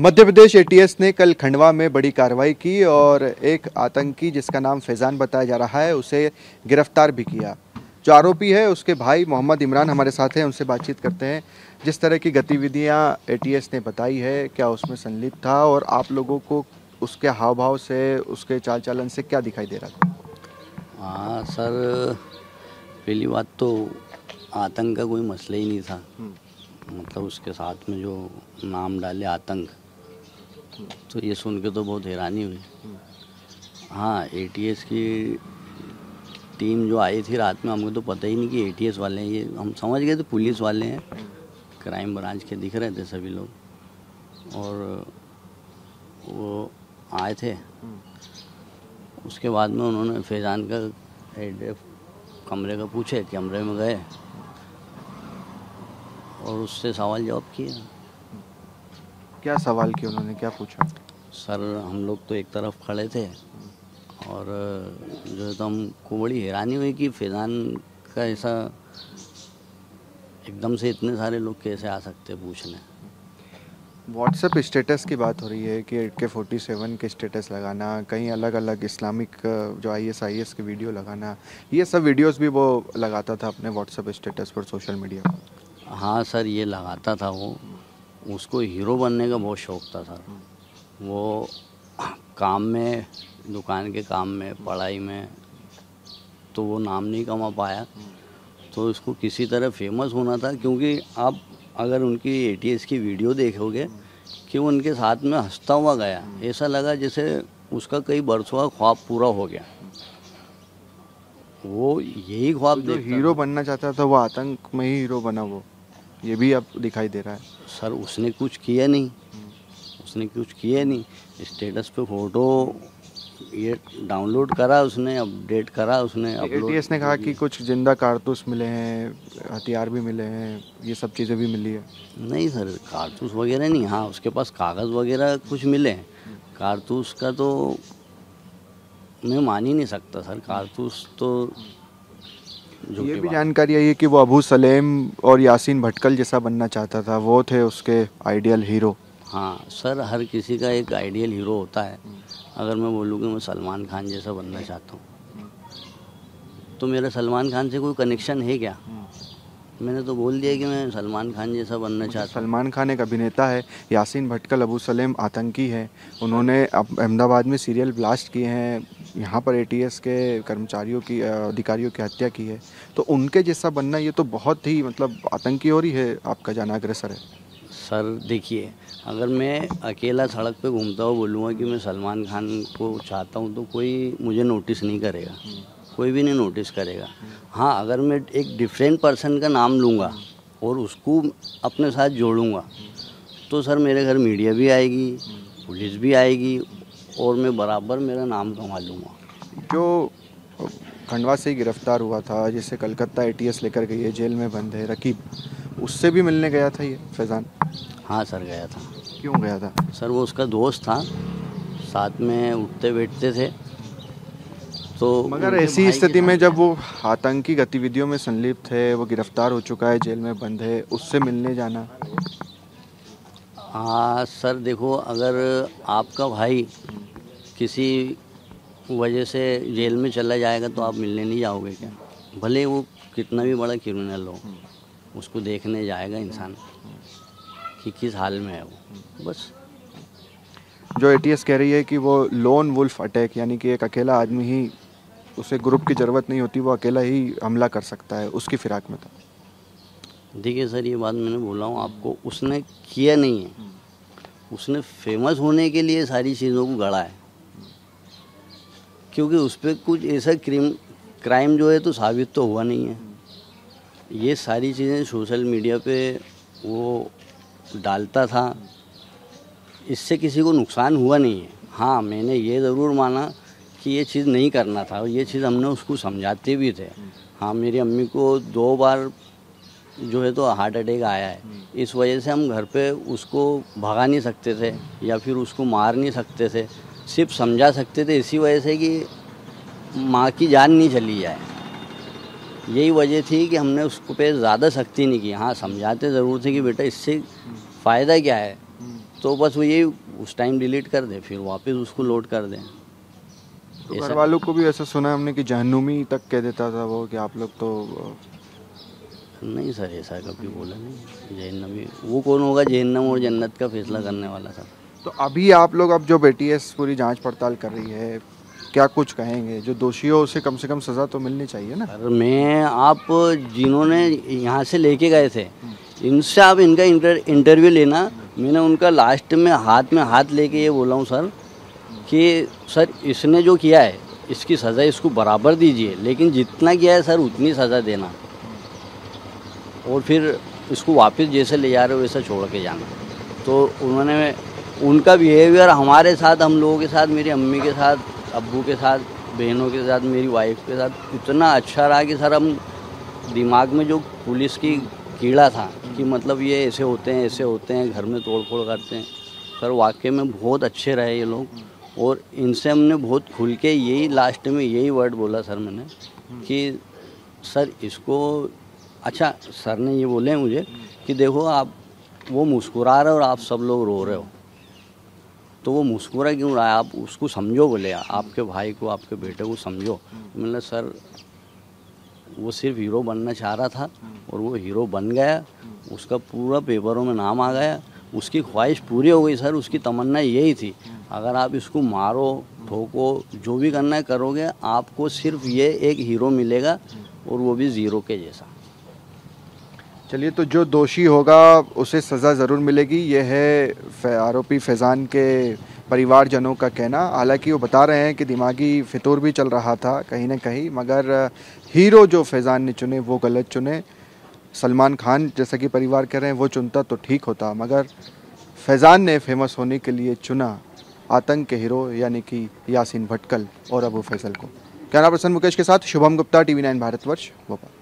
Madhya Pradesh ATS ने कल खंडवा में बड़ी कार्रवाई की और एक आतंकी जिसका नाम फैजान बताया जा रहा है उसे गिरफ़्तार भी किया। जो आरोपी है उसके भाई मोहम्मद इमरान हमारे साथ हैं उनसे बातचीत करते हैं। जिस तरह की गतिविधियाँ एटीएस ने बताई है क्या उसमें संलिप्त था और आप लोगों को उसके हाव भाव से उसके चाल चालन से क्या दिखाई दे रहा था? हाँ सर पहली बात तो आतंक का कोई मसला ही नहीं था। मतलब उसके साथ में जो नाम डाले आतंक तो ये सुन के तो बहुत हैरानी हुई। हाँ एटीएस की टीम जो आई थी रात में, हमको तो पता ही नहीं कि एटीएस वाले हैं। ये हम समझ गए थे पुलिस वाले हैं। क्राइम ब्रांच के दिख रहे थे सभी लोग। और वो आए थे। उसके बाद में उन्होंने फैजान का एड्रेस कमरे का पूछे, कमरे में गए। और उससे सवाल जवाब किया। क्या सवाल किया उन्होंने? क्या पूछा? सर हम लोग तो एक तरफ़ खड़े थे और जो है तो हमको बड़ी हैरानी हुई कि फैजान का ऐसा एकदम से इतने सारे लोग कैसे आ सकते पूछने? व्हाट्सएप स्टेटस की बात हो रही है कि के फोर्टी सेवन के स्टेटस लगाना कहीं अलग अलग इस्लामिक जो आई एस आई एस के वीडियो लगाना ये सब वीडियोस भी वो लगाता था अपने व्हाट्सएप स्टेटस पर सोशल मीडिया पर? हाँ सर ये लगाता था वो। उसको हीरो बनने का बहुत शौक था सर वो काम में दुकान के काम में पढ़ाई में तो वो नाम नहीं कमा पाया। तो उसको किसी तरह फ़ेमस होना था क्योंकि आप अगर उनकी एटीएस की वीडियो देखोगे कि वो उनके साथ में हंसता हुआ गया ऐसा लगा जैसे उसका कई बरसों का ख्वाब पूरा हो गया। वो यही ख्वाब जो देखता हीरो बनना चाहता था वो आतंक में ही हीरो बना वो। ये भी अब दिखाई दे रहा है। सर उसने कुछ किया नहीं। उसने कुछ किया नहीं। स्टेटस पे फ़ोटो ये डाउनलोड करा उसने अपडेट करा उसने एटीएस ने कहा कि कुछ ज़िंदा कारतूस मिले हैं हथियार भी मिले हैं ये सब चीज़ें भी मिली है। नहीं सर कारतूस वगैरह नहीं। हाँ उसके पास कागज़ वगैरह कुछ मिले हैं। कारतूस का तो मैं मान ही नहीं सकता सर। कारतूस तो ये भी जानकारी आई है कि वो अबू सलेम और यासीन भटकल जैसा बनना चाहता था वो थे उसके आइडियल हीरो। हाँ सर हर किसी का एक आइडियल हीरो होता है। अगर मैं बोलूँ कि मैं सलमान खान जैसा बनना चाहता हूँ तो मेरा सलमान खान से कोई कनेक्शन है क्या? मैंने तो बोल दिया कि मैं सलमान खान जैसा बनना चाहता हूँ। सलमान खान एक अभिनेता है यासीन भटकल अबू सलेम आतंकी है। उन्होंने अहमदाबाद में सीरियल ब्लास्ट किए हैं यहाँ पर एटीएस के कर्मचारियों की अधिकारियों की हत्या की है। तो उनके जैसा बनना ये तो बहुत ही मतलब आतंकी और ही है आपका जाना अग्रसर है। सर, देखिए, अगर मैं अकेला सड़क पे घूमता हूँ बोलूँगा कि मैं सलमान खान को चाहता हूँ तो कोई मुझे नोटिस नहीं करेगा। कोई भी नहीं नोटिस करेगा। हाँ अगर मैं एक डिफरेंट पर्सन का नाम लूँगा और उसको अपने साथ जोड़ूँगा तो सर मेरे घर मीडिया भी आएगी, पुलिस भी आएगी और मैं बराबर मेरा नाम कमा लूँगा। जो खंडवा से ही गिरफ़्तार हुआ था जिसे कलकत्ता एटीएस लेकर गई है जेल में बंद है रकीब उससे भी मिलने गया था ये फैजान? हाँ सर गया था। क्यों गया था? सर वो उसका दोस्त था साथ में उठते बैठते थे तो मगर ऐसी स्थिति में जब वो आतंकी गतिविधियों में संलिप्त है वो गिरफ़्तार हो चुका है जेल में बंद है उससे मिलने जाना? हाँ सर देखो अगर आपका भाई किसी वजह से जेल में चला जाएगा तो आप मिलने नहीं जाओगे क्या? भले वो कितना भी बड़ा क्रिमिनल हो उसको देखने जाएगा इंसान कि किस हाल में है वो। बस। जो एटीएस कह रही है कि वो लोन वुल्फ अटैक यानी कि एक अकेला आदमी ही उसे ग्रुप की ज़रूरत नहीं होती वो अकेला ही हमला कर सकता है उसकी फिराक में था देखिए सर ये बात मैंने बोला हूँ आपको उसने किया नहीं है। उसने फ़ेमस होने के लिए सारी चीज़ों को गढ़ा है। क्योंकि उस पर कुछ ऐसा क्रिम क्राइम जो है तो साबित तो हुआ नहीं है। ये सारी चीज़ें सोशल मीडिया पे वो डालता था। इससे किसी को नुकसान हुआ नहीं है। हाँ मैंने ये ज़रूर माना कि ये चीज़ नहीं करना था ये चीज़ हमने उसको समझाते भी थे। हाँ मेरी अम्मी को दो बार जो है तो हार्ट अटैक आया है। इस वजह से हम घर पे उसको भगा नहीं सकते थे या फिर उसको मार नहीं सकते थे। सिर्फ़ समझा सकते थे इसी वजह से कि माँ की जान नहीं चली जाए। यही वजह थी कि हमने उसको पे ज़्यादा सख्ती नहीं की। हाँ समझाते ज़रूर थे कि बेटा इससे फ़ायदा क्या है? तो बस वो यही उस टाइम डिलीट कर दें फिर वापस उसको लोड कर दें। तो घर वालों को भी ऐसा सुना है हमने कि जहनुमी तक कह देता था वो कि आप लोग तो नहीं सर ऐसा कभी बोला नहीं। जहन्नमी वो कौन होगा जहन्नम और जन्नत का फैसला करने वाला सर तो अभी आप लोग अब जो बेटी है पूरी जाँच पड़ताल कर रही है क्या कुछ कहेंगे? जो दोषी हो उसे कम से कम सज़ा तो मिलनी चाहिए ना। सर मैं आप जिन्होंने यहाँ से लेके गए थे इनसे आप इनका इंटर इंटरव्यू लेना। मैंने उनका लास्ट में हाथ में हाथ लेके ये बोला हूँ सर कि सर इसने जो किया है इसकी सज़ा इसको बराबर दीजिए लेकिन जितना किया है सर उतनी सज़ा देना। और फिर इसको वापस जैसे ले जा रहे हो वैसे छोड़ के जाना। तो उन्होंने उनका बिहेवियर हमारे साथ हम लोगों के साथ मेरी अम्मी के साथ अबू के साथ बहनों के साथ मेरी वाइफ के साथ इतना अच्छा रहा कि सर हम दिमाग में जो पुलिस की कीड़ा था कि मतलब ये ऐसे होते हैं ऐसे होते हैं घर में तोड़ फोड़ करते हैं। सर वाकई में बहुत अच्छे रहे ये लोग और इनसे हमने बहुत खुल के यही लास्ट में यही वर्ड बोला सर मैंने कि सर इसको अच्छा सर ने ये बोले मुझे कि देखो आप वो मुस्कुरा रहे हो और आप सब लोग रो रहे हो। तो वो मुस्कुरा क्यों रहा है? आप उसको समझो बोले, आपके भाई को, आपके बेटे को समझो। मैंने सर, वो सिर्फ़ हीरो बनना चाह रहा था और वो हीरो बन गया, उसका पूरा पेपरों में नाम आ गया, उसकी ख्वाहिश पूरी हो गई, सर, उसकी तमन्ना यही थी। अगर आप इसको मारो, ठोको, जो भी करना है करोगे, आपको सिर्फ़ ये एक हीरो मिलेगा और वो भी ज़ीरो के जैसा। चलिए तो जो दोषी होगा, उसे सज़ा ज़रूर मिलेगी। ये है आरोपी फैज़ान के परिवारजनों का कहना। हालाँकि वो बता रहे हैं कि दिमागी फितूर भी चल रहा था कहीं ना कहीं, मगर हीरो जो फैज़ान ने चुने, वो गलत चुने। सलमान खान जैसा कि परिवार कह रहे हैं, वो चुनता तो ठीक होता, मगर फैज़ान ने फ़ेमस होने के लिए चुना आतंक के हीरो, यानी कि यासिन भटकल। और अबू फैसल को। कैमरा पर्सन मुकेश के साथ? Shubham Gupta, TV nine Bharatvarsh, Bhopal.